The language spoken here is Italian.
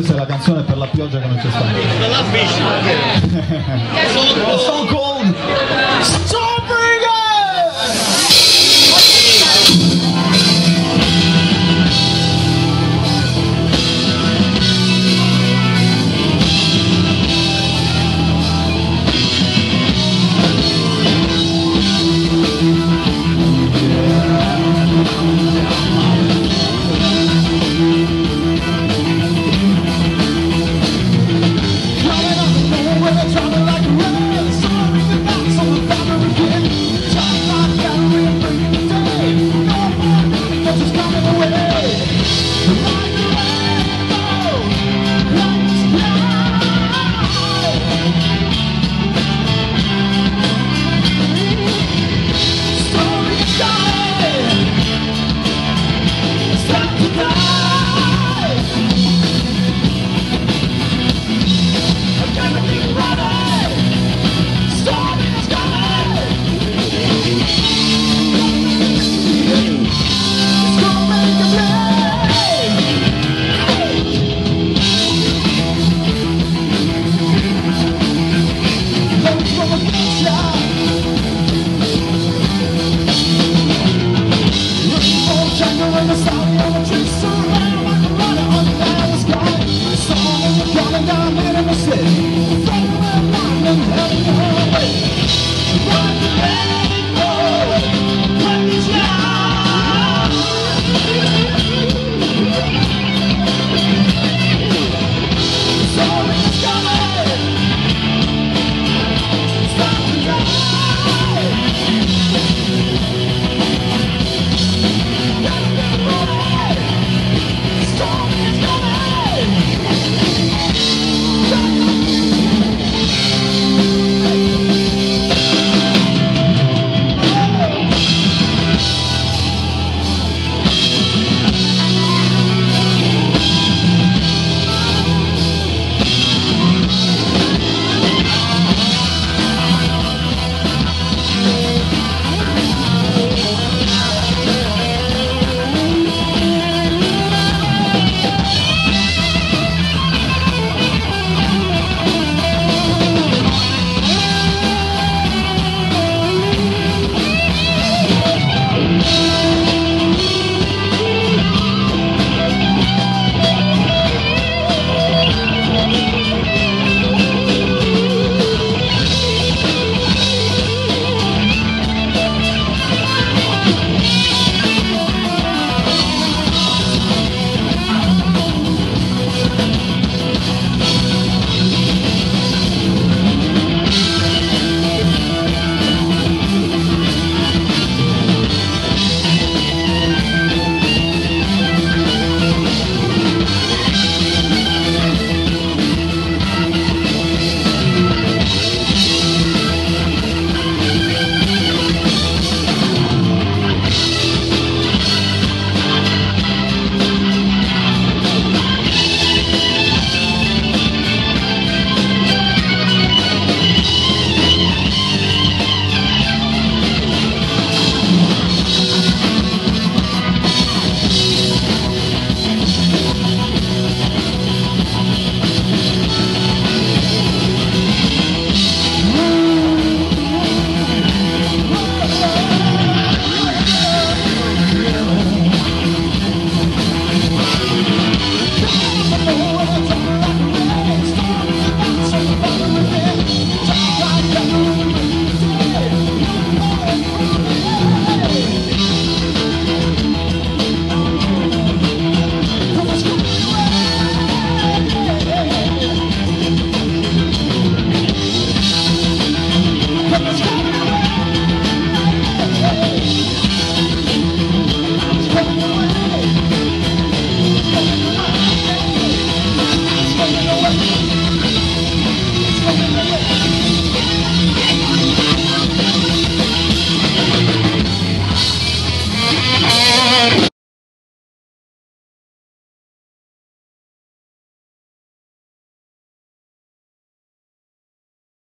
Questa è la canzone per la pioggia che non c'è stata. Non la fish, So cold! cantar para você.